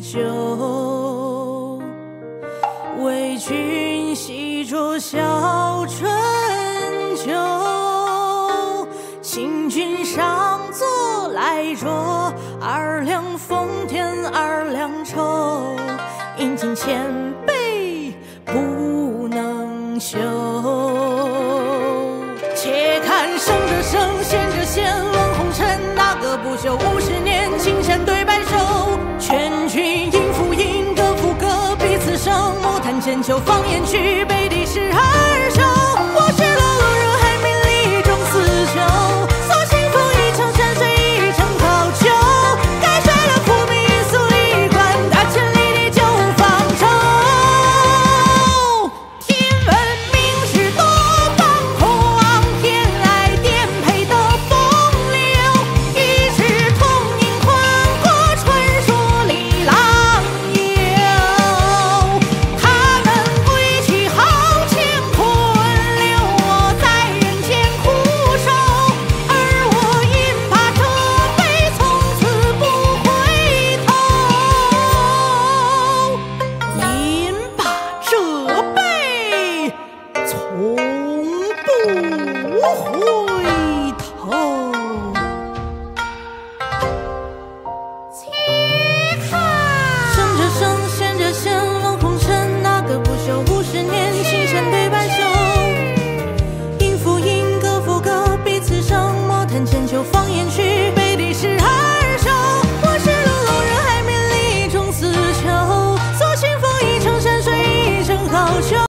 酒，为君洗酌小春秋。请君上座来酌，二两奉天二两愁，饮尽千杯不能休。且看胜者胜，贤者贤，问红尘哪个不朽？千秋，放眼去北。